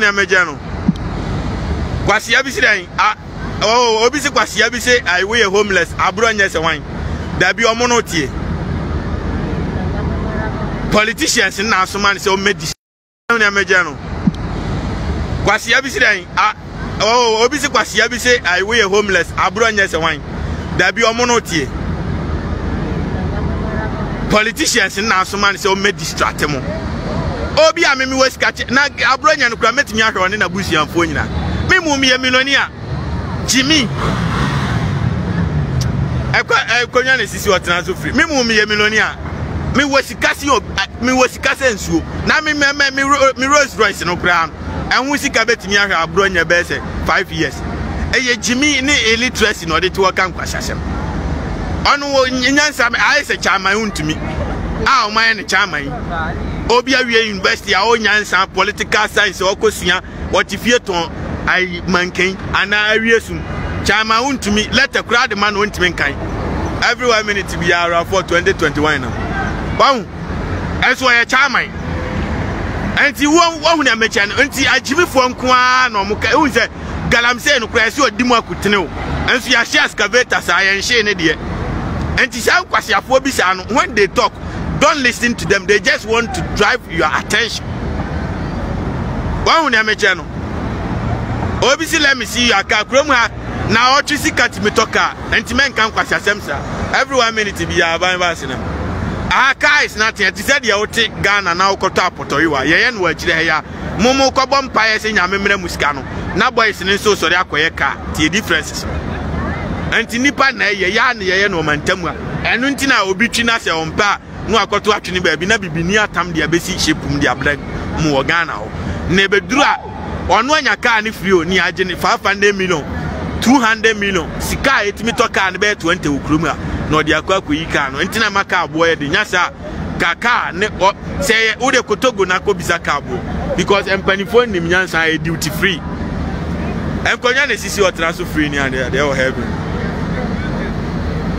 ne amagya no kwasia bi si dɛn a oh, obi si kwasia bi se ayi woyɛ homeless aburo nyɛ sɛ wan dabi ɔmo no tie politicians na asoma ne sɛ ɔmmɛdi ne amagya no kwasia bi si dɛn a oh obi si kwasia bi se ai woyɛ homeless abro nyɛ sɛ wan dabi ɔmo no tie politicians na asoma ne sɛ ɔmo distract mo obi a mimi wɔ sika kyɛ na abro nyɛ no kura mɛtumi ahwɛ ɔne na busuafoɔ nyina me mu meyɛ milonia gyimi ɛkɔ ɛkɔnya ne sisi ɔtena so firi me mu meyɛ milonia mewɔ sika se mewɔ sika sɛ nsuo na me me me me Rolls Royce no koraa ɛho sika bɛtumi ahwɛ aborɔ nyɛ bɛyɛ sɛ 5 years ɛyɛ gyimi ne illiteracy na ɔde to ɔka nkwahyɛsɛm ɔno wɔ nyansa ayɛ sɛ kyaman wontumi a ɔmayɛ no kyaman yi obi awie university a ɔnyansa political science ɔkɔsua ɔte fie tɔn ayi mankan anaa awie sum kyaman wontumi lɛtɛ koraa de ma no ɔntumi nkan everywhere minute biara for 2021 no wahu ɛnso ɔyɛ chairman nti wohu nea mekyɛ no nti agyimifoɔ nko ara na ɔmo ka ehu sɛ galamsey no koraa ɛsɛ ɔdi mu akutene o nso yɛahyɛ excavator saa yɛnhyee ne deɛ nti saa nkwasiafoɔ bi saa no when they talk don't listen to them they just want to drive your attention wohu nea mekyɛ no obi si let me see your car kurom ha na ɔtwe sika tumi tɔ car ɛnti mɛnka nkwaseasɛm saa every one minute biara ban ba asenam aha guys na teɛ te sɛ deɛ wote ghana na wokɔtɔ apɔtɔyewa yɛyɛ no akyirɛ ha ya momo kɔbɔ mpaeɛ sɛ nyame mmerɛ mu sika no na boys no nso sɔre akɔyɛ kaa tie differences no ɛnti nipa na ɛyɛ yɛ a na yɛyɛ no ɔmantamu a ɛno nti na obi twi na sɛ ɔmpɛ a na wakɔto atwe ne baabi na bibini atam de abɛsi hyepum de abrɛ mu wɔ ghana hɔ na ɛbɛduru a ɔno anya kaa ne firi o ne agye ne 500 million 200 million sika a ɛtumi tɔ kaa no bɛyɛ 20 wɔ kurom a na ɔde akɔ akɔyi kaa no nti na ɛma kaa boɔ yɛ de nya saa ka kaa ne ɔ sɛ yɛ wode kotogo no akɔbisa kaa boɔ because mpanimfoɔ nnim nyansa yɛ duty free nkɔnya na ɛsisi ɔtra so free ne adeɛ adeɛ wɔ heaven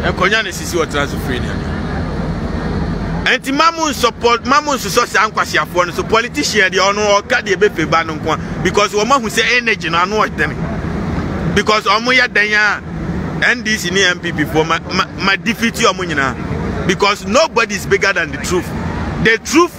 nkɔnya na ɛsisi Si ɔtena ase firi ne anim. Nti ma mo nsɔ pɔl ma mo nsosɔ saa nkwaseafoɔ no so politician deɛ ɔno ɔka deɛ ɛbɛ fɛ ba no nko because wɔn ahu sɛ energy no ano ɔdene because wɔn yɛ dɛn a NDC ne NPP foɔ ma ma ma defeat wɔn nyinaa because nobody is bigger than the truth the truth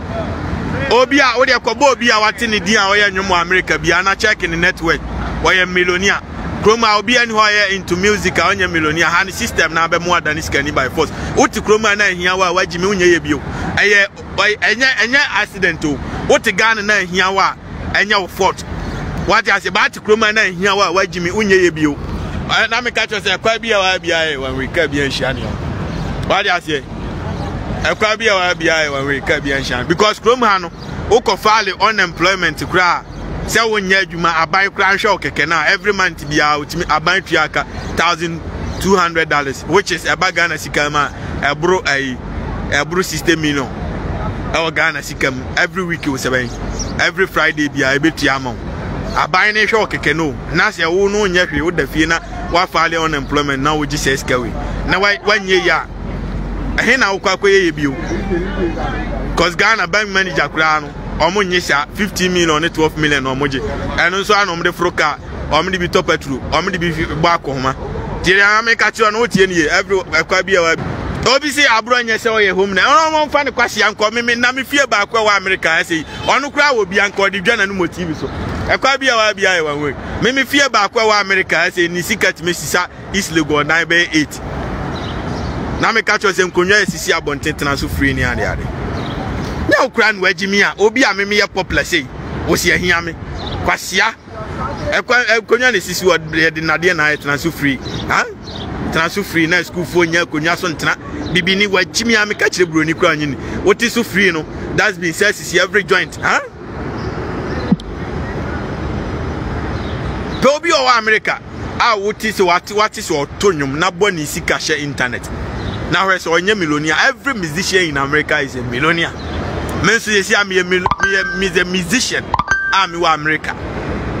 obi a wode kɔbɔ obi a wate ne din a ɔyɛ nnwom wɔ amerika bi ana check ne network wɔyɛ millionaire kurom a obi ani hɔ a ɔyɛ into music a ɔnyɛ millionaire ha ne system na abɛmo ada ne sikani by force wote kurom a na ahia wo a wagye me wonyɛ yɛ bio ɛyɛ ɛnyɛ ɛnyɛ accident o wote ghana na ahia wo a ɛnyɛ wo fort wate ase baate kurom a na ahia wo a wagyimi wonyɛ yɛ bio na meka kyerɛ sɛ ɛkwa bi a waa bia yɛ wanwirika bi anhyia nea wate aseɛ ɛkwa bi a waa bia yɛ wanwirika bi anhyia because kurom ha no wokɔ faale unemployment koraa sɛ wonyɛ adwuma aban koraa nhwɛ wo kɛkɛ no a every month biara wotumi aban tua ka thousand two hundred dollars which is ɛba ghana sika mu a ɛboro ɛyi ɛboro sixty million ɛwɔ ghana sika mu every week o sɛbɛn every friday bia ebetua ama wo aban ne hwɛ wo kɛkɛ no na sɛ wo no nyɛ hwee wo da fie na wafaale unemployment na wogye sɛ sika wei na wanyɛ yi a ɛhe na wokɔ akɔyɛ yɛ bio cause ghana bank manager koraa no ɔmo nye saa fifteen million ne twelve million na ɔmo gye ɛno nso a na ɔmo de foro kaa wɔn de bi tɔ paturo wɔn de bi bɔ akɔhoma tiɛ deɛ maame ka kyerɛ no wotie nie ɛfiri ɛkwa bi a wabi obi si aborɔ nyɛ sɛ ɔyɛ home na ɔno wɔn fa ne kwahyia nkɔ meme na me fie baako a wɔ amerika ɛsɛ yi ɔno koraa wɔ bia nka ɔde dwa n'anom wɔ tv so ɛkwa bi a wabi ayɛ wɔn wei meme fie baako a wɔ amerika ɛsɛ ne sika tumi sisa east lagos ɔdan bɛyɛ eight na meka kyerɛ sɛ nkonnwa yɛ sisi abɔnten tena so firi ne adeade nyɛ wokora no wagyi me a obi a memeyɛ popular sei wo si ahia me kwahyia ɛkwan ɛkonwa na esisi hɔ yɛde nadeɛ na ayɛ tena so firi ha tena so firi na sukuufoɔ nya akonnwa so ntena bibi ni wakyimi a meka kyerɛ buroni kura nyini wote so firi no dustbin sɛ asisi every joint ha pɛ obi ɔwɔ amerika a wote sɛ wate wate sɛ ɔto nnwom na bɔ ne sika hyɛ internet na hwɛ sɛ ɔnyɛ millionaire every musician in america is a millionaire me nso yɛsi a meyɛ meyɛ meyɛ musician a mewɔ america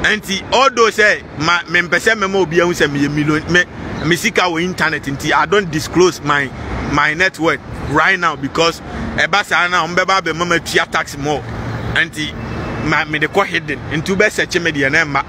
nti although sɛ ma mempɛ sɛ mɛma obi ahu sɛ meyɛ million me me sika wɔ internet nti i don't disclose my my net worth right now because ɛba saa na wɔn bɛba abɛma ma tua tax more nti ma mede kɔ hidden nti wobɛsɛkye me deɛ na ɛma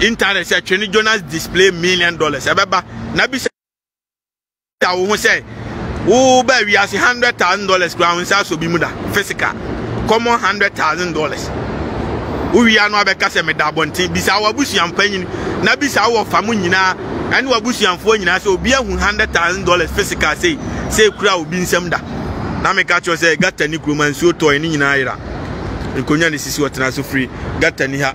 internet sɛ twe ne jonas display million dollars ɛbɛba na bisa wo ho sɛ wobaa wiase hundred thousand dollars kura wo nsa asɔ bi mu da physical common hundred thousand dollars wowia no abɛka sɛ meda abɔnten bisa w'abusua mpanyin na bisa wɔ fa mo nyinaa ɛne w'abusuafoɔ nyinaa sɛ obi ahu hundred thousand dollars physical sei sɛ ekura obi nsɛm da na meka kyerɛ sɛ gata ni kuroma nsuo tɔe ne nyinaa yera nkonnwa ne sisi ɔtena so firi gata ni ha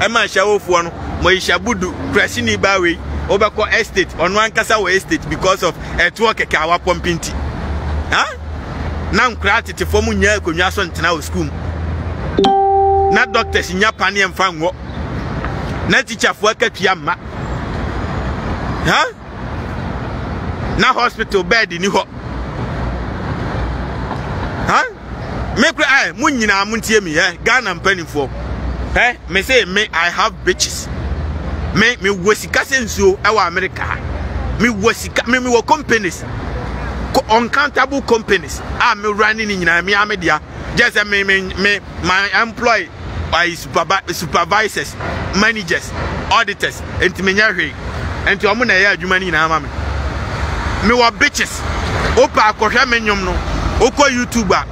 ɛma nhyɛwofoɔ no moisha budu kurasini baa wei wobɛkɔ estate ɔno ankasa wɔ estate because of ɛtoɔ kɛkɛ a wapɔmpe nti na nkoraa tetefoɔ mu nyaa akonnwa so ntena wɔ sukuu mu na doctors nya paneɛ mfa nwɔ na tikyafoɔ akatua mma na hospital bed ni hɔ me kura ɛ mo nyinaa mo ntie mi ɛ ghana mpanimfoɔ ɛ me se me i have bitches me me wɔ sika sɛ nsuo ɛwɔ amerika ha me wɔ sika me me wɔ companies uncountable companies a me wura ne ne nyinaa me amedea gyɛ sɛ me me me my employ ɔyɛ supava supervisors managers auditors nti menyɛ hwee nti wɔn na ɛyɛ adwuma no nyinaa ma me mewɔ bitches wopɛ akɔhwɛ me nnwom no wokɔ youtube a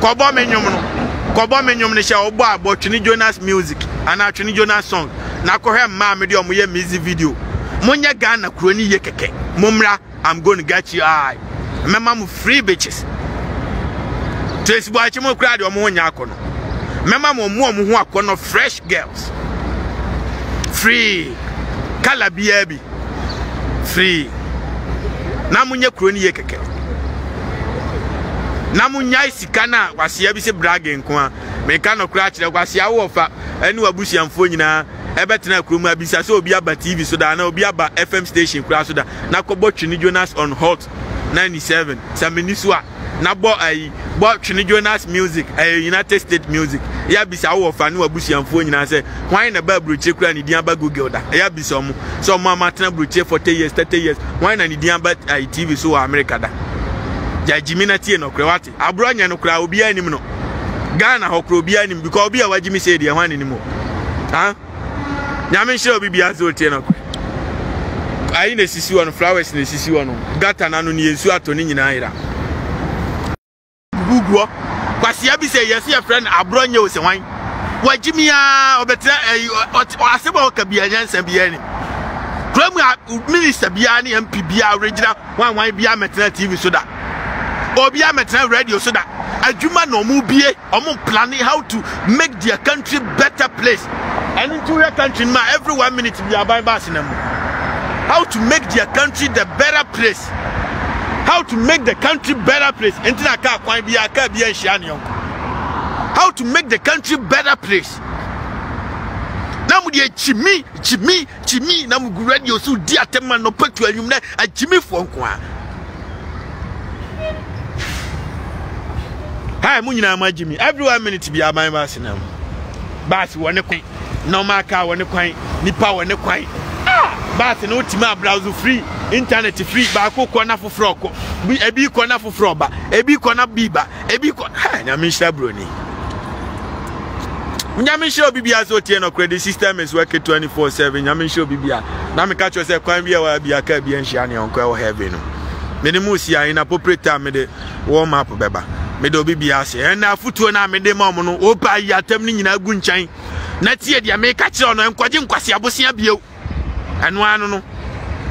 kɔbɔ me nnwom no kɔbɔ me nnwom no hyɛ wobɔ abɔ twene jonas music anaa twene jonas song na kɔhwɛ mmaa mede wɔn yɛ music video monyɛ ghana kuro no yie kɛkɛ mommra I'm going to get you I mɛma mo free bitches to esibuakye mo kura de ɔmo ho nya akɔnɔ mɛma mo ɔmo ɔmo ho akɔnɔ fresh girls free kala biara bi free na mo nyɛ kuro no yie kɛkɛ na mo nyae sika no a waseɛ bi se brage nko a meka nɔkorɛ akyerɛ waseɛ awoɔfa ɛne wabusuamfoɔ nyinaa ɛbɛtena kurom mu abisa sɛ obi aba tv so da anaa obi aba fm station koraa so da na kɔbɔ twene jonas on hot 97 sɛ meni so a na bɔ ayi bɔ twene jonas music ɛyɛ united states music ɛyɛ abisa wowɔ fa ne wabusuamfoɔ nyinaa sɛ hwan na ɛba aburokyire koraa ne din aba google da ɛyɛ abisa ɔmo sɛ ɔmo ama atena aburokyire 40 years 30 years hwan na ne din aba ayi tv so wɔ america da gya gyimi na tie nɔkorɛ wate Abura nyɛ no koraa obiara nim no. Ghana hɔ koraa obiara nim because obi a wagye me sei deɛ hwan nim o. Ha? Nyame nhyira obi biara sɛ otie no korɛ. Ayi na esisi hɔ no flowers na esisi hɔ no gata na no ne yɛn nsuo atɔ ne nyinaa yera. Guguɔ kwasia bi sɛ yɛsi yɛfrɛ no aborɔ nyɛ o sɛ hwan wagye me a ɔbɛtena ɛyi asɛm a ɔka bi anyansa biara nim. Kura mu a minista biara ne MP biara ɔregyina Hwanhwan biara mmɛtena TV so da. Obiara mmɛtena radio so da. Adwuma na wɔn bie, wɔn planning how to make their country better place. And into your country ma every one minute bi aban ba asena mu. How to make their country the better place. How to make the country better place. Nti na kaa kwan bi a kaa bi anhyia ne yɔnko. How to make the country better place. Na mo deɛ gyimi gyimi Gyimi na Mugura deɛ ɔsi di atɛm anɔpa tu anwum nɛ agyimifoɔ nko a. Hi, mo nyinaa mo agyimi every one minute bi aban baasi na mu. Baasi wɔ ne kwan, normal car wɔ ne kwan, nipa wɔ ne kwan. Ah, baasi no wotumi abrowse free, internet free, baako kɔ na foforɔ kɔ, ebi kɔ na foforɔ ba, ebi kɔ na bi ba. ebi kɔ ha nyame nhyira buroni nyame nhyira obi biara sɛ ɔtie nɔkorɛ de sister miss wɛke 24 7 nyame nhyira obi biara na meka kyerɛ sɛ kwan bi a wɔa bia kaa bia nhyia neɛ ɔnkɔ ɛwɔ heaven no mene mu si ahe na popere ta mede wɔn map bɛba mede obi biara ase ɛna afotuo no a mede ma ɔmo no wopa yi atam no nyinaa gu nkyɛn na tie deɛ meka kyerɛ ɔno nkɔgye nkwase abosea bio ɛno ara no no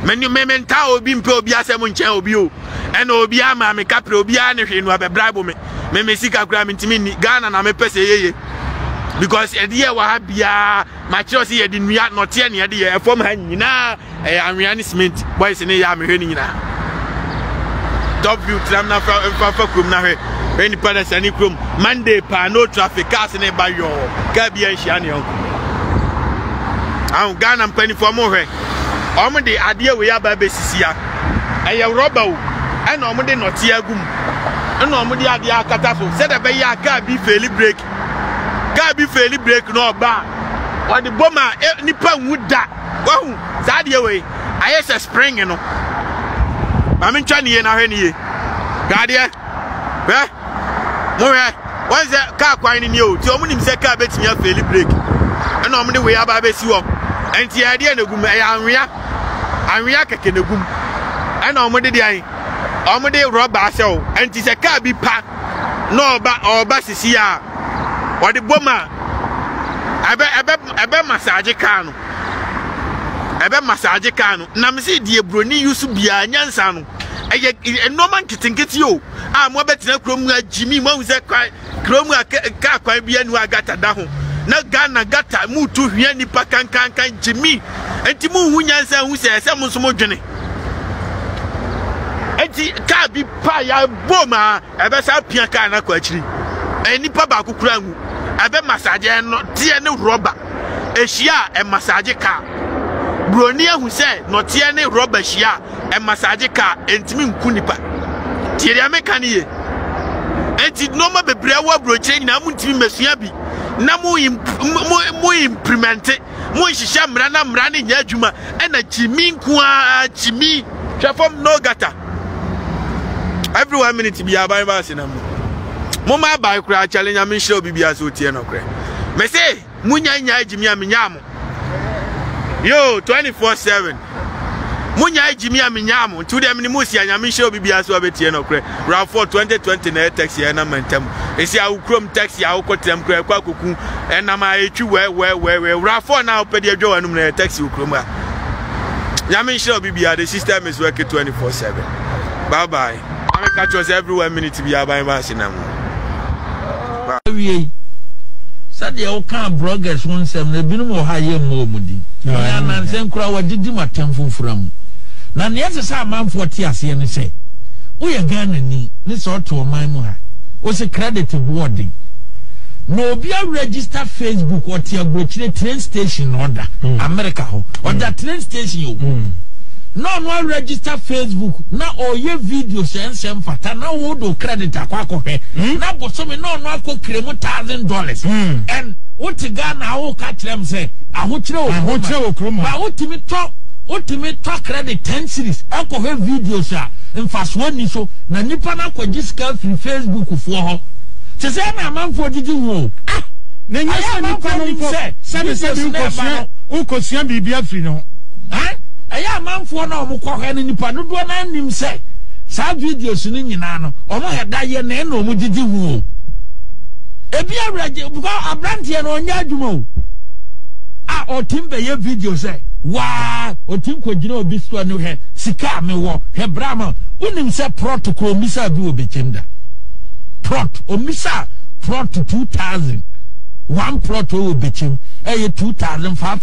mene me mentaa obi mpɛ obi asɛm nkyɛn obi o ɛna obi ama me kapre obi a ne hwee no abɛbraibo me me me sika kura me ntumi ni ghana na mepɛ sɛ yeye because ɛde yɛ wɔ ha biara makyerɛ sɛ yɛde nnua nɔteɛ ne yɛde yɛ ɛfam ha nyinaa ɛyɛ anwea ne cement boys ne yɛ a mehwɛ no nyinaa top view tram na fa fa fa kurom na hwɛ ɛnipa na sani kurom monday paa no traffic cars ne ba yɔɔ kaa bi anhyia ne ho ahu ghana mpanimfoɔ ɔmo hwɛ ɔmo de adeɛ wei aba abɛsisi ya ɛyɛ rɔba o ɛna ɔmo de nɔteɛ agu mu ɛna ɔmo de adeɛ akata so sɛdeɛ ɛbɛyɛ a kaa bi feeli break kaa bi feeli break na ɔba a wɔde bom a e, nipa nwu da wahu saa adeɛ wei ayɛ sɛ spring no maame ntwa ne yie na ahwɛ ne yie hwɛ adeɛ hwɛ. Mohwɛ, wɔn sɛ kaa kwan no nie o, nti wɔn nim sɛ kaa betumi afeeli breki, ɛna wɔn de wei aba abɛsi hɔ, nti ɛdeɛ na egum, ɛyɛ anwea, anwea kɛkɛ na egum, ɛna wɔn de deɛn, wɔn de rɔba asɛ o, nti sɛ kaa bi pa na ɔba ɔba sisi a, wɔde bom a, ɛbɛ ɛbɛ ɛbɛ masaagye kaa no, ɛbɛ masaagye kaa no, na mesi deɛ broni yi so biara nyansa no, ɛyɛ nneɛma nketenkete o. a moabɛtena kurom mu a gyimi moahu sɛ kwan kurom mu a kaa kwan bi anu a gata da ho na Ghana gata mu tu hwia nipa kankankan gyimi nti monhu nyansa hu sɛ ɛsɛ mo nso modwene nti kaa bi pa yɛabɔ mu a ɛbɛsa apia kaa no akɔ akyiri nnipa baako kura nwu ɛbɛ masaagye nɔteɛ ne rɔba ɛhyia a ɛmasaagye kaa buroni ahu sɛ nɔteɛ ne rɔba hyia a ɛmasagye ka a ɛntumi nku nipa tie deɛ meka no ye ɛnti nnoɔma bebree ɛwɔ aburokyerɛ nyinaa mo ntumi mmɛsua bi na mo mo imprimɛnte mo nhyehyɛ mmara na mmara no nyɛ adwuma ɛna gyimi nko ara gyimi hwɛ fam no gata every one minute bi aban baase na mu mo ma aban koraa kyɛle nyame nhyira obi biara sɛ ɔtie nɔkorɛ mese munya nyae gyimi a menyaa mo yo 24/7 monyae gyimi a menyaa mo nti wodeɛ mene mosi anyame nhyɛ obi biara so abɛtie no korɛ rafoɔ 2020 na ɛyɛ taxi a ɛnam mantam ɛsi a wokurom taxi a wokɔtram korɛ ɛkɔ akoku ɛnam a ɛtwi wɛwɛwɛwɛ rafoɔ na wopɛ deɛ adwa wanom na ɛyɛ taxi wo kurom a nyame nhyɛ obi biara the system is working 24/7 bye bye Maame ka kyerɛ sɛ every one minute bi aban ba ase nam. Awiei, sɛdeɛ wokaa bloggers ho nsɛm no, ebinom wɔ hɔ a yɛmmɔ wɔn din. Wɔn a nansa yi koraa wɔadidi ma atamfo mfura mu. Na nea ɛsɛ sɛ amanfoɔ te aseɛ ne sɛ, woyɛ Ghanani ne sɛ wote ɔman mu ha, wose credit bo wɔ den. Na obi aregister Facebook, ɔte aburokyire, train station na ɔda, America hɔ. Ɔda train station o. Na ɔno a register Facebook na ɔyɛ video sɛ nsɛ mfata na wo do credit akɔ akɔhwɛ na bosome na ɔno akɔ kremu thousand dollars and wo te Ghana a wo ka kyerɛ m sɛ ahokyerɛ wɔ kurom Ahokyerɛ wɔ kurom a. ba wo tumi tɔ wo tumi tɔ credit ten series ɛkɔhwɛ videos a mfasoɔ nni so na nipa no akɔgye sika afiri Facebook foɔ hɔ te sɛ na amanfoɔ gyegye ho o ah Na ɛnyɛ ayɛ sɛ nipa amanfoɔ no nim mpo sɛ sɛbesɛbe videos no ɛba wokɔsua no wokɔsua biribi afiri ne ho. ɛyɛ amanfoɔ no a wɔkɔhwɛ no nipa dodoɔ no anim sɛ saa videos no nyinaa no wɔn hɛ da yɛ na ɛna wɔn gyegye ho o ebi awuragye bukɔ aberanteɛ no ɔnyɛ adwuma o a ɔtim bɛyɛ video sɛ waa ɔtim kɔgyina obi soɔ no hwɛ sika a mewɔ hwɛ bra ma wonim sɛ prɔt kɔ ɔmmisa bi wɔ bɛkyɛm da prɔt ɔmmisa prɔt 2000 one prɔt wɔ bɛkyɛm ɛyɛ 2500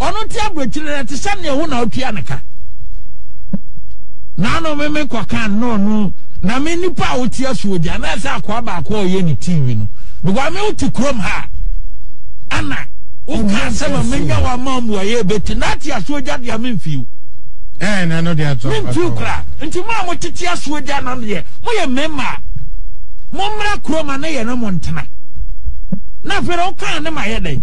Ɔno nti aburokyire no ɛte sɛ nea wo na wotua ne ka. Na ano meme kɔka no no na me nipa a wote asuo gya na ɛsɛ akoa baako a ɔyɛ ne TV no. Because me wote kurom ha ana woka asɛm a menya wo ama mu a yɛbɛti na ate asuo gya deɛ memfiw. Ɛɛ na ɛno deɛ atɔ. Memfiw koraa. Nti mo a motete asuo gya no deɛ moyɛ mmarima a mommra kurom a na yɛne mo ntena. Na afei na wokaa ne ma yɛ dɛn?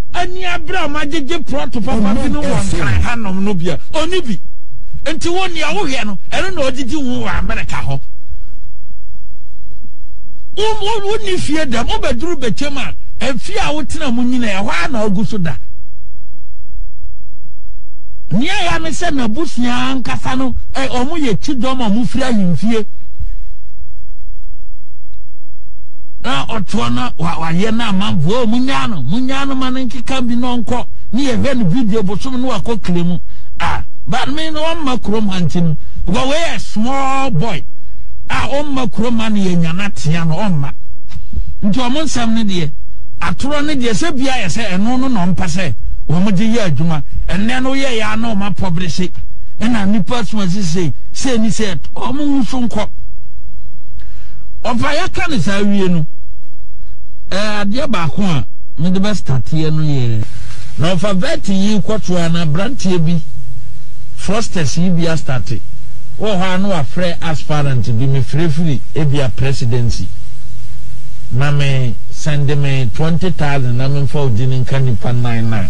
Ɛnni abere a wɔagyegye prɔto papa bi no wɔ Nkran hanom no bia. Ɔnni bi. Nti wo nea wohwɛ no, ɛno na ɔgyegye ho wɔ Amerika hɔ. Wonni fie dɛm, wobɛduru bɛkyɛm a, efie a wotena mu nyina ɛhɔ a na ɔgu so da. Nea ya ne sɛ n'abusua ankasa no, wɔn yɛ kyidɔm a wɔfiri ahemfie. Na ɔtoɔ na wayɛ no amanfoɔ a wɔnya Ɔbaa no, monyaa no ma no nkeka bi na ɔnkɔ ne yɛhwɛ no video bosome no wakɔ kile mu. Ah, but me no ɔmma kurom ha nti no, because wei yɛ small boy a ɔmma kurom ha no yɛ nya no atea no ɔmma. Nti ɔmo nsɛm no deɛ, atorɔ no deɛ sɛ bia yɛ sɛ ɛno no na ɔmpɛ sɛ wɔn de yɛ adwuma. Ɛnɛ no yɛ yɛ ano ɔma pɔbere se, ɛna nipa soma se se, se ni sɛ ɔmo nso nkɔ. Ɔfa yɛka no saa wie no, Eh, adeɛ baako a mede bɛ stateɛ no yɛ. Na ɔfa vert yi kɔtoɔ a na abranteɛ bi frosters yi bi astate wɔ hɔ a na wafrɛ aspirant bi me frefiri ebia presidency na me send me twenty thousand na me nfa odin nka nipa nnan na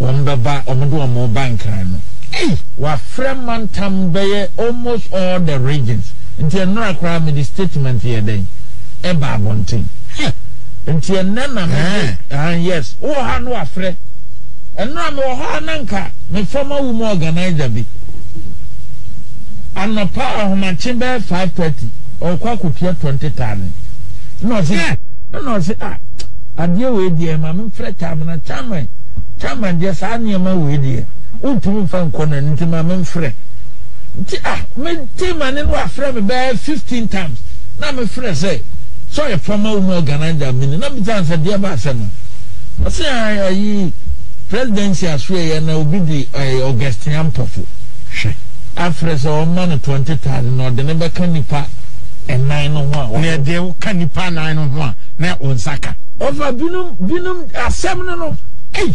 wɔn bɛba wɔn de wɔn ba nkran no. Ei, wafrɛ mantam bɛyɛ almost all the regions. Nti ɛnora koraa mede statement yɛ dɛn ɛba abɔnten heh nti ɛnɛ na mede ahn yes wowɔ hɔ a na wafrɛ ɛnora mewɔ hɔ a na nka me fam awu mu organizer bi anɔpa ahomakye bɛyɛ five thirty ɔkɔ akotua twenty thousand na ɔse na ɔse ah adeɛ wei deɛ ma memfrɛ chairman na chairman chairman deɛ saa nneɛma wei deɛ wontumi mfa nkɔ no nti ma memfrɛ Nti ah me teamani no afrɛ me bɛɛ fifteen times na me frɛ sɛ sɛ ɔyɛ former women organizer me ni na bisa no sɛ deɛ baasɛ no ɔse ah ayi presidency asoɛ yɛ na obi di ɛɛ Augustine Ampofo hwɛ afrɛ sɛ ɔma no twenty thousand na ɔde ne bɛka nipa ɛnan no ho a na ɛdeɛ woka nipa nan no ho a na wɔn nsa ka. Ɔfa binom binom asɛm no no ei.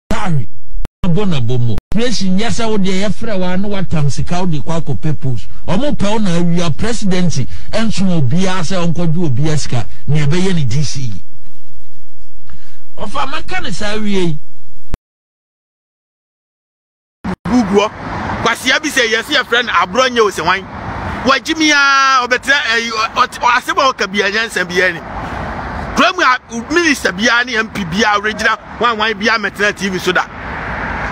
Sorry, mabɔ no abɔmu o. Tracy nyɛ sɛ wo deɛ yɛfrɛ wo a ne watam sika wode kɔ akɔpɛ post. Ɔmo pɛ wo na awia president nsoma obiaa sɛ ɔnkɔgye obia sika nea ɛbɛyɛ ne DC yi. Ɔfa mɛka ne saa awie yi. bu guɔ kwasia bi sɛ yɛsi yɛfrɛ no aborɔ nyɛ ose hwan wagye mi aa ɔbɛtira ɛyi asɛm a ɔka bia nyansa bia ni kura mu a minista bia ne mp bia ɔregyina hwan hwan bia mɛtena tv so da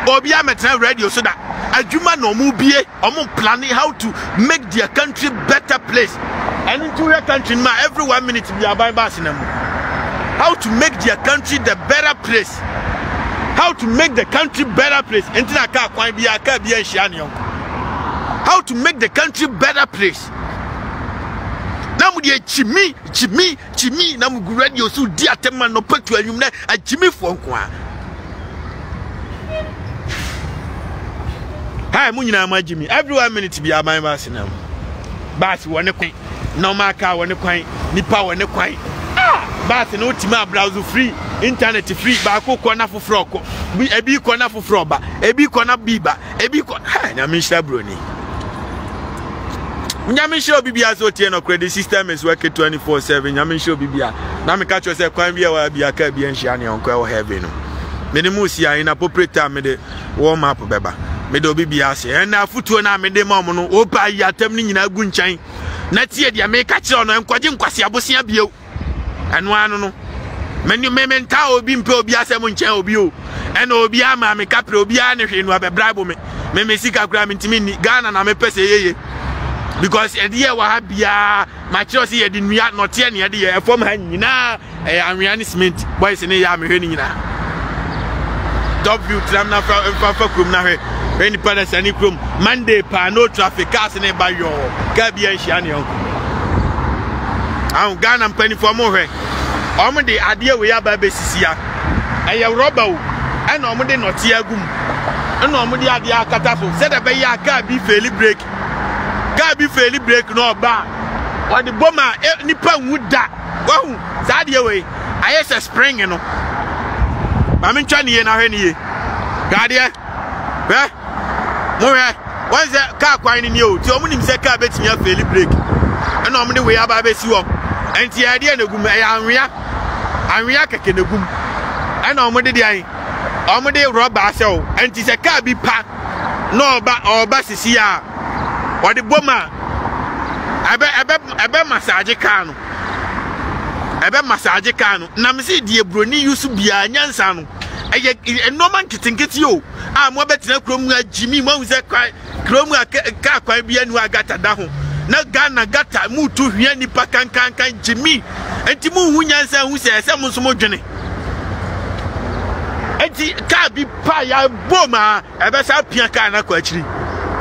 obi amɛtena radio so da adwuma na ɔmo bie ɔmo planning how to make their country better place ɛno nti woyɛ country no ma every one minute bi aban baase na mu how to make their country the better place Christ. How to make the country better place. Enti na kaa kwan bi a kaa bi anhyia ne yɔnko. How to make the country better place. Na mo deɛ gyimi gyimi gyimi na mo gu radio so di atɛm ma nɔpɛ tu anwum na agyimifoɔ nko a. Hai mo nyinaa mo agyimi every one minute bi aban baasi na mo baasi wɔ ne kwan. Nɔɔma a kaa wɔ ne kwan, nipa wɔ ne kwan. Ah! Baase no wotumi a browse free, internet free, baako kɔ na foforɔ kɔ. Bi ebi kɔ na foforɔ ba, ebi kɔ na bi ba, ebi kɔ. Ha, nyame nhyira buroni. Nyame nhyira obi biara sɛ otie nɔkorɛ de system is working 24/7. Nyame nhyira obi biara. Na meka kyerɛ sɛ kwan bi a ɛwɔ ha bi aka bi anhyia nea ɔnkɔ ɛwɔ heaven no. Mene mu si ayi na appropriate time de wɔn map bɛba mede obi bia ase ɛna afotuo no a mede ma ɔmo no wopa yi atam no nyinaa gu nkyɛn na tie deɛ meka kyerɛ ɔno nkɔgye nkwasi abosea bio ɛno ano no mene me mentaa obi mpɛ obi asɛm nkyɛn obi o ɛna obi ama me kapre obi a ne hwee no abɛbraibo me me me sika koraa mentumi nni ghana na mepɛ sɛ yeye because ɛdeɛ wɔ ha biara Makyerɛw sɛ yɛde nnua, nnɔteɛ ne ɛde yɛɛ fam ha nyinaa. Ɛyɛ anwea ne cement. Boys ne yɛ a mehwɛ ne nyinaa. Top view tram na fa fa fa kurom na hwɛ. Hwɛ nipa na sani kurom. Monday paa no traffic cars ne ba yɔɔ. Kaa bi anhyia ne yɔnko. Ahu Ghana mpanimfoɔ mo hwɛ. Wɔn de adeɛ wei aba abɛsisi ya. Ɛyɛ rɔba o. Ɛna wɔn de nnɔteɛ agu mu. Ɛna wɔn de adeɛ akata so sɛdeɛ ɛbɛyɛ a kaa bi feli break. car bi feli break na ɔba ɔde bom a e, nipa nwu da wahu saa deɛ wei ayɛ sɛ spring no maame ntwa ne yie na ahwɛ ne yie hwɛ adeɛ hwɛ mo hwɛ wɔn sɛ car kwan ne nie o ti wɔn nim sɛ car betumi afeli break ɛna wɔn de wei aba abɛsi wɔn nti ɛdeɛ na egum ɛyɛ anwea anwea kɛkɛ na egum ɛna wɔn de deɛ. wɔde rɔba asɛ wo. Ɛnti sɛ kaa bi pa na ɔba ɔba sisi a, wɔde bom a, ɛbɛ ɛbɛ ɛbɛ masaagye kaa no. Ɛbɛ masaagye kaa no. Na me se deɛ buroni yi so biara nyansa no, ɛyɛ nneɛma nketenkete o a moabɛtena kurom agyimi, moahu sɛ kwa kuro mu a kaa kwan bi anu a gata da ho na ghana gata mu tu hwia nipa kankankan gyimi nti mu nhu nyansa hu sɛ ɛsɛ mo nso mo dwene nti kaa bi pa ya bom ma ɛbɛsa pia kaa no akɔ akyiri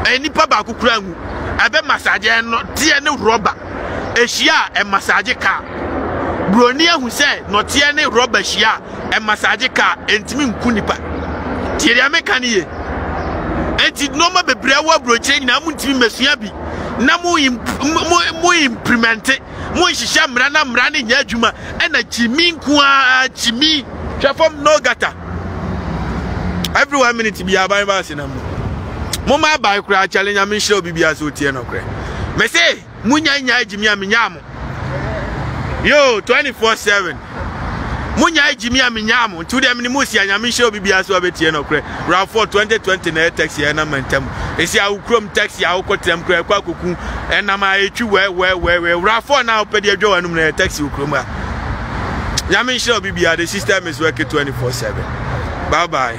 ɛyɛ nipa baako kura nwu ɛbɛ masagye ɛno teɛ ne rɔba ɛhyia a ɛmasagye kaa buroni ahu sɛ nɔteɛ ne rɔba hyia a ɛmasagye kaa ɛntumi nku nipa tie deɛ meka no ye ɛnti nnoɔma bebree ɛwɔ aburokyerɛ nyinaa mo ntumi mmɛsua bi na mo mo imprimɛnte mo nhyehyɛ mmara na mmara no nyɛ adwuma ɛna gyimi nko ara gyimi hwɛ fam no gata every one minute bi aban baase na mu mo ma aban koraa kyɛle nyame nhyira obi biara sɛ otie no korɛ mese Munya nyae gyimi a menyaa mo. Yo, 24/7. Munya gyimi a menyaa mo. Nti wodeɛ mene mu si anyame nhyira obi biara so ɔbɛtie no korɛ. Rafoɔ 2020 na ɛyɛ taxi a ɛnam mantam. Ɛsi a wokurom taxi a wokɔ tram korɛ ɛkɔ akoku ɛnam a ɛtwi wɛwɛwɛwɛ. Rafoɔ na wopɛ deɛ adwa w'anum na ɛyɛ taxi wɔ kurom a. Nyame nhyira obi biara. The system is working 24/7. Bye bye.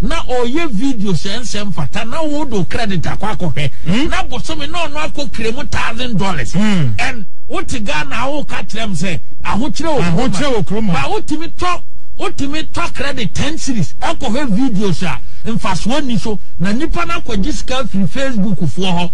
na ɔyɛ video sɛ nsɛ mfata na wo do credit akɔ akɔhwɛ hmm? na bosome na ɔno akɔ kire mu thousand dollars hmm. and wote ghana a woka kyerɛ m sɛ ahokyerɛ wɔ kuroma ba wotumi tɔ wotumi tɔ credit ten series akɔhwɛ videos a mfasoɔ nni so na nipa no akɔgye sika afiri facebook foɔ hɔ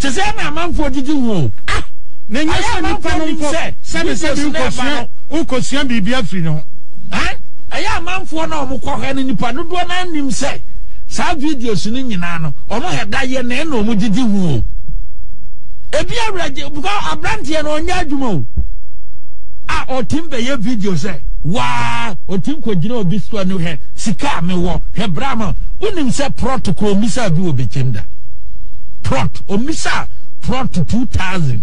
te sɛ na amanfoɔ gyegye ho o ah! na nyɛ sɛ nipa no mpo sɛbesɛbi wokɔsua biribi afiri no ho Ɛn, ɛyɛ amanfoɔ no a wɔkɔhwɛ no nnipa dodoɔ no ara nnim sɛ saa videos no nyinaa no wɔn hɛda yɛ na ɛna wɔn gyegye ho o. Ebi awerɛgye because aberanteɛ no ɔnyɛ adwuma o a ɔtim bɛyɛ video sɛ waa ɔtim kɔgyina obi so no hwɛ sika a mewɔ hwɛ bra ma wonim sɛ prɔt kɔ ɔmmisa bi wɔ bɛkyɛm da prɔt ɔmmisa prɔt 2000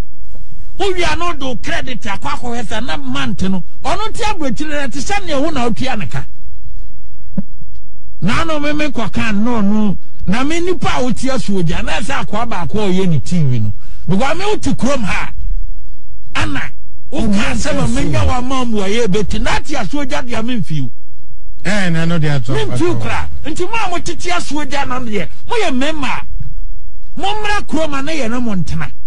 wowia no de credit akɔ akɔhwɛ sɛ na mante no ɔno nte aburokyire no te sɛ nea ɛho na wotua ne ka na no me me kɔka no no na me nipa a wote asuo gya na ɛsɛ akoa baako a ɔyɛ ne tv no because me wote kurom ha ana woka sɛ ma menya wo ama mu ɔyɛ bɛti na ate asuo gya deɛ memfiw memfiw koraa nti mo a motete asuo gya no deɛ moyɛ mmɛma a mommra kurom a na yɛ no mo ntena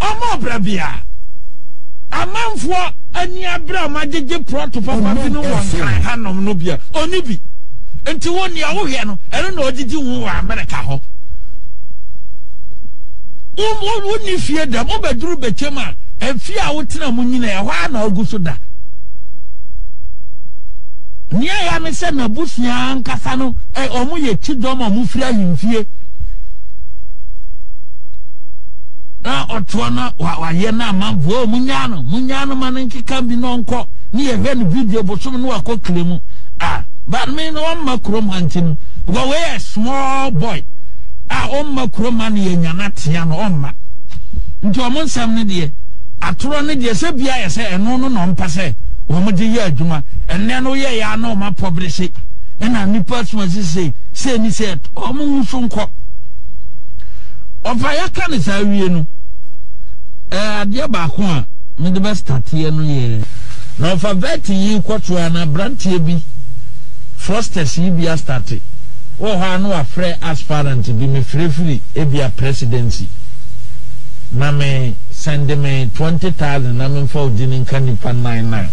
Ɔma ɔbra biara. Amanfoɔ ani abere a wɔagyegye prɔto papa bi no wɔ Nkan hanom no bia? Ɔnni bi. Nti wo nea wohwɛ no, ɛno na ɔgyegye ho wɔ Amerika hɔ. Wonni fie dɛm, wobɛduru bɛkyɛm a, efie a wotena mu nyina ɛhɔ a na agu so da. Nea ya ne sɛ n'abusua ankasa no, wɔn yɛ kyidɔm a wɔfiri ahemfie. Na ɔtoɔ no wa wayɛ no amanfoɔ o monyaa no monyaa no ma no nkeka bi na ɔnkɔ ne yɛhwɛ no video bosom no wakɔ kle mu a but me no ɔmma kurom ha nti no because wei yɛ small boy a ɔmma kurom ha no yɛnya no atea no ɔmma nti ɔmo nsɛm no deɛ atorɔ no deɛ sɛ bia yɛ sɛ ɛno no na ɔmpa sɛ wɔn de yɛ adwuma ɛnɛ no yɛ yɛ ano ɔma pɔbere se ɛna nipa soma sise sɛ ni sɛ ɔmo nso nkɔ ɔfa yɛaka ne saa wie no ɛɛ adeɛ baako a mede bɛ stateɛ no yɛ na ɔfa vet yi kɔtoa na aberanteɛ bi frosters yi bi astate wɔ hɔ a na wafrɛ aspirant bi mefirefiri ebia presidency na me sɛnde me twenty thousand na memfa odi ne nka nipa nnan na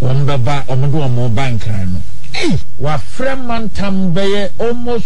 wɔn bɛba wɔn de wɔn ba nkran no. Hey, wafrɛ mantam bɛyɛ almost.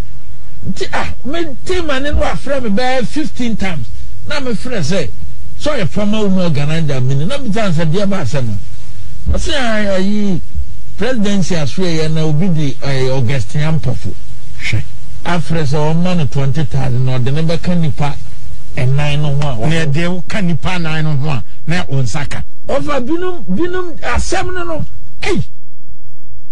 Ntsi ah me teamani no afrɛ me bɛyɛ fifteen times na me frɛ sɛ sɛ ɔyɛ former women organiser mini na bisa no sɛ deɛ ba asɛm no ɔse ah ayi presidency asoɛyɛ na obi di ɛɛ eh, Augustine Ampofo hwɛ afrɛ sɛ ɔma no twenty thousand na ɔde ne bɛka nipa ɛnan no ho a na ɛde ka nipa nan no ho a na ɔnsa ka ɔfa binom binom asɛm no no ei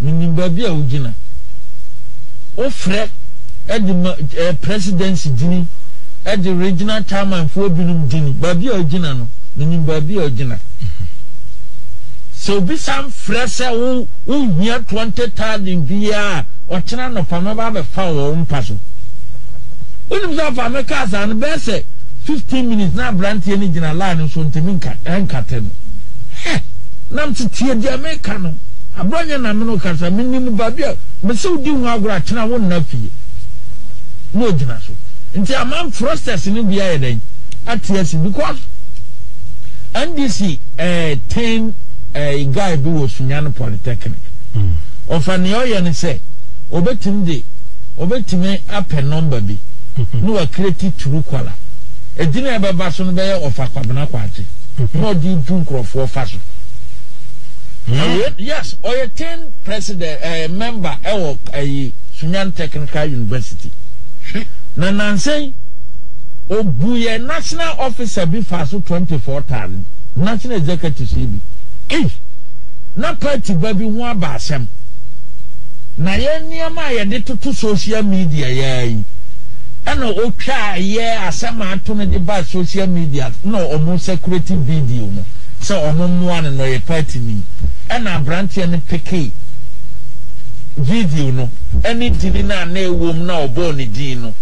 Menim baabi a wogyina. Wofrɛ de ma eh, presidency dini de regional chairman foɔ binom dini. Baabi a wogyina no, menim baabi a wogyina. Sɛ obi san frɛ sɛ wo wohia 20,000 biara a, ɔkyena nɔpa mɛba abɛfa wɔ wo mpa so. Wonim sɛ ɔfa me kaa saa no bɛyɛ sɛ 15 minutes na aberanteɛ no gyina line no so ntumi nkate no. Nam so tie deɛ meka no. Abrɔ nyɛ na meno kasa menim baabi a mese wo di ho agorɔ akyena wo nna fie na ogyina so nti ama frosters no bi ayɛ dɛn ate asi because NDC eh, ten eh, guy bi wɔ Sunyani Polytechnic ɔfa nea ɔyɛ no sɛ ɔbɛtumi de ɔbɛtumi apɛ nɔmba bi na wakireti turu kwala ɛdina ɛbɛba so no bɛyɛ ɔfa kwabena kwakye mhm. na ɔde bu nkurɔfoɔ fa so hmm. yes ɔyɛ ten president ɛɛ eh, member ɛwɔ ɛyi eh, Sunyani Technical University na nansɛn obu yɛ national officer bi fa so twenty four times national executive si bi ee na party ba bi ho aba asɛm na yɛn nneɛma a yɛde toto social media yɛn yi ɛna otwa yɛ asɛm a ato no de ba social media. na ɔmo sɛkureti video no sɛ ɔmo mmoa no na ɔyɛ party ni ɛna abranteɛ no pekee video no ɛne dini no a na ɛwom na ɔbɔɔ ne din no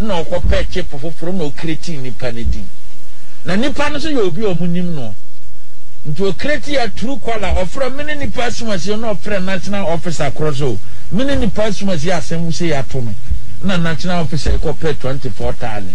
na ɔkɔ pɛɛ chip foforo na ɔkretii nipa no din na nipa no nso yɛ obi a ɔmo nim noɔ nti ɔkreti a true caller ɔfrɛ mene nipa asumasie na ɔfrɛ national officer korɔ sɛ o mene nipa asumasie asɛm wusei ato me na national officer yi kɔ pɛɛ twenty four thousand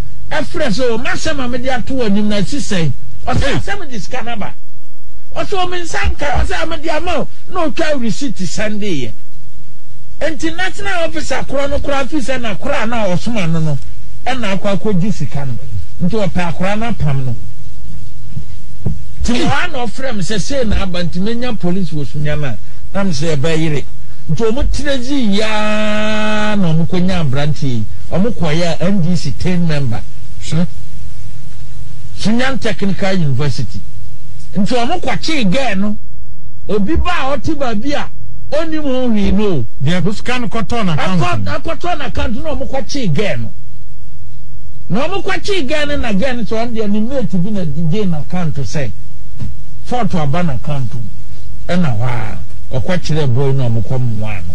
ɛfrɛ sɛ o m'asɛm a mede ato w'anim no asi sɛn ɔsɛ asɛ mede sika no aba ɔsɛ ɔme nsa nka ɔsɛ mede ama o na ɔtwa receipt sɛn deyɛ nti national officer korɔ no koraa fi sɛ na koraa na ɔsoma no no ɛna akɔ akɔgye sika no nti ɔpɛ akoraa no apam no nti ɔa na ɔfrɛ me sɛ sei na aba nti menya police wɔ sunya no a na me sɛ ɛbɛyere nti ɔmo tire dzi yaa na ɔmo kɔnya aberanteɛ yi Ɔmo kɔyɛɛ NDC ten member hwɛ Sunyani Technical University nti ɔmo kɔkyee girl no obi ba a ɔte baabi a ɔnnim ho hwee no o. Deɛ ɛkɔ sika no kɔtɔɔ n'account no. Ɛkɔ ɛkɔtɔɔ n'account no na ɔmo kɔkyee girl no na ɔmo kɔkyee girl no na girl no sɛ ɔno deɛ ne mate bi na gyee n'account sɛ fault aba n'account mu ɛna hɔ a ɔkɔkyerɛɛ boy no a ɔmo kɔmoaa no.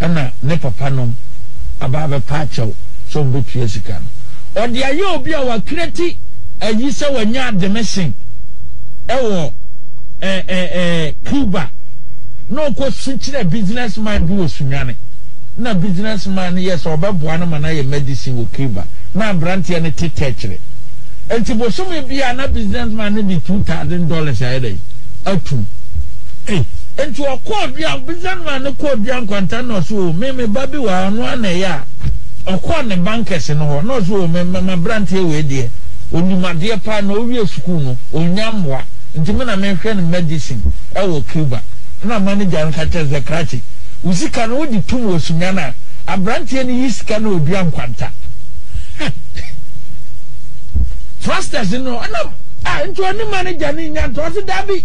ɛna ne papa nom aba abɛpa akyɛw sɛ ɔmbɛtua sika no. Ɔde ayɛ obi a wakreti ayi sɛ wanya ademesen ɛwɔ Cuba na ɔkɔ su kyerɛ business man bi wɔ Sunyane na business man no yɛ sɛ ɔbɛboa no ma no ayɛ medicine wɔ Cuba na abranteɛ no te tɛkyerɛ nti bosome bi a na business man no de two thousand dollars ayɛ dɛ atum nti ɔkɔɔ Bia ɔbdza no maa no kɔɔ dua nkwantaa na ɔse oo me me ba bi wɔ ha ɔno ara na ɛyɛ a ɔkɔɔ ne ban kɛse no hɔ na ɔse oo me me m'abranteɛ wei deɛ ɔnim adeɛ paa na ɔwie sukuu no ɔnnya mmoa nti me na mehwɛ no medicine ɛwɔ Cuba na manager no ka kyerɛ sɛ krakye wo sika no wode tum wɔ Sunyani a abranteɛ no yi sika no wɔ dua nkwanta Frosters no na a nti ɔne manager no nnya nto ɔse daabi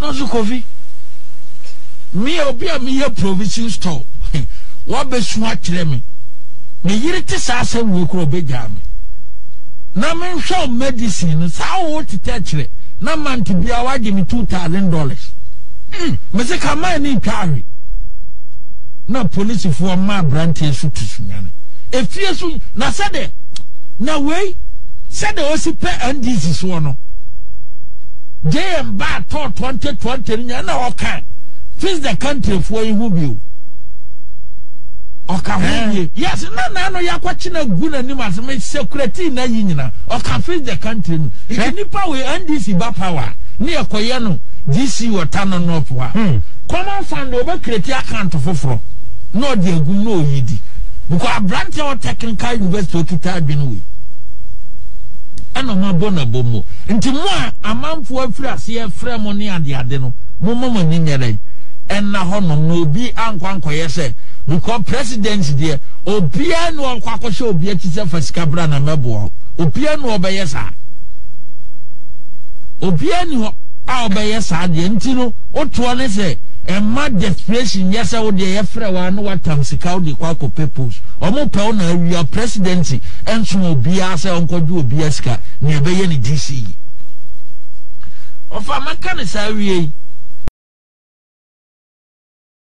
na ɔsɛ kofi me obi a meyɛ provision store wabɛsu akyerɛ me me yere te saa asɛm wei korɔ ɔbɛgyaa me na menhwɛ o medicine no saa wo tetɛ kyerɛ na mante biara wagye me two thousand dollars hmm, mese ka maa ne ntwa awe na polisifoɔ ma aberanteɛ so tu so nyane efie so na sɛdeɛ na wei sɛdeɛ ɔsi pɛ ndc soɔ no JM baa tɔɔ 2020 no nyɛ na ɔka fix the country foɔ yi ho bio ɔka ho wie yes na na no yɛakɔkye no agu n'anim ase me security na yi nyina ɔka fix the country no nti nipa wei NDC ba power ne yɛkɔyɛ no GC ɔta no no ɔpo a hmm. common fund ɔbɛkreti account foforɔ na ɔde agu na ɔyi di because aberante a ɔtechnical university ɔkita adwene wei ɛna ɔma bɔ na bɔ mu nti Mo a amanfoɔ afiri aseɛ refrɛ mo ne adeade no, momma mo ani nyɛ dɛn nna hɔnom na obi ankɔ ankɔyɛ sɛ mekɔ President deɛ, obiara nni hɔ a ɔkɔ akɔhyɛ obi akyi sɛ fa sika bra na mɛboa wo. Obiara nni hɔ a ɔbɛyɛ saa. Obiara nni hɔ a ɔbɛyɛ saa deɛ nti no wotoɔ ne sɛ ɛmma desperation nyɛ sɛ wo deɛ yɛfrɛ wo a na woatam sika wode kɔ akɔpɛ post. Wɔpɛ wo na awia President nso obiara sɛ ɔnkɔgye obiara sika. Nea ɛbɛyɛ yɛ ne DC yi ɔfa mɛka ne saa wie yi.